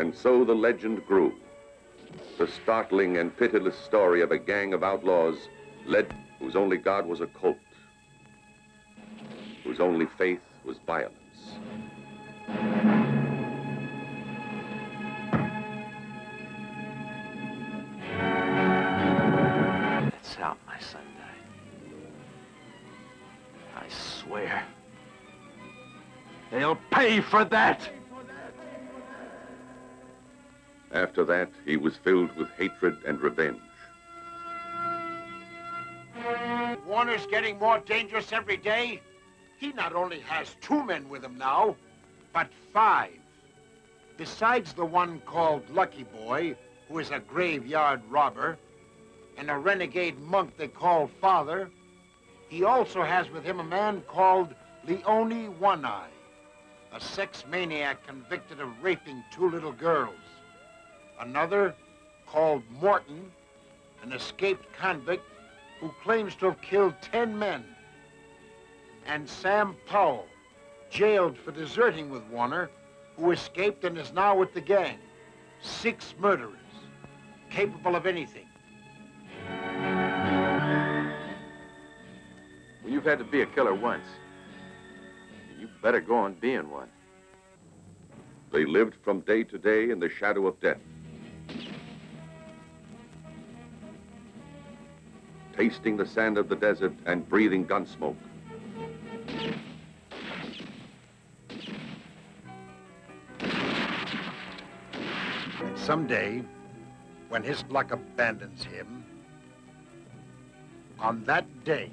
And so the legend grew. The startling and pitiless story of a gang of outlaws led whose only God was a cult, whose only faith was violence. That's how my son died. I swear. They'll pay for that! After that, he was filled with hatred and revenge. Warner's getting more dangerous every day. He not only has two men with him now, but five. Besides the one called Lucky Boy, who is a graveyard robber, and a renegade monk they call Father, he also has with him a man called Leone One Eye, a sex maniac convicted of raping two little girls. Another, called Morton, an escaped convict who claims to have killed 10 men. And Sam Powell, jailed for deserting with Warner, who escaped and is now with the gang. Six murderers, capable of anything. Well, you've had to be a killer once. You better go on being one. They lived from day to day in the shadow of death. Tasting the sand of the desert and breathing gun smoke. And someday, when his luck abandons him, on that day,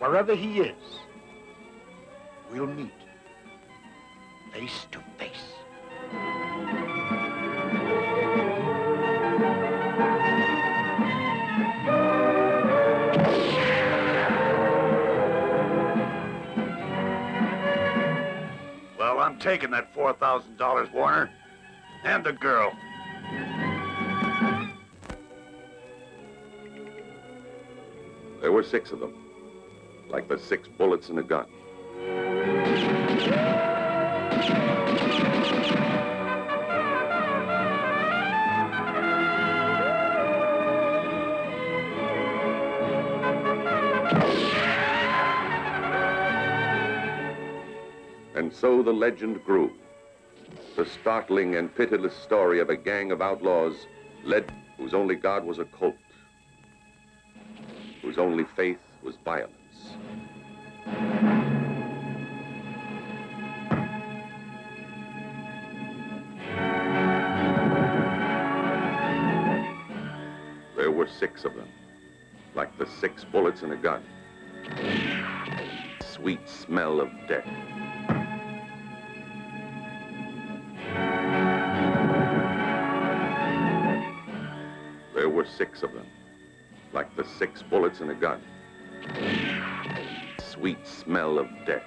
wherever he is, we'll meet face to face. I'm taking that $4,000, Warner. And the girl. There were six of them, like the six bullets in a gun. And so the legend grew. The startling and pitiless story of a gang of outlaws led whose only God was a cult, whose only faith was violence. There were six of them, like the six bullets in a gun. Sweet smell of death. Were six of them, like the six bullets in a gun. Sweet smell of death.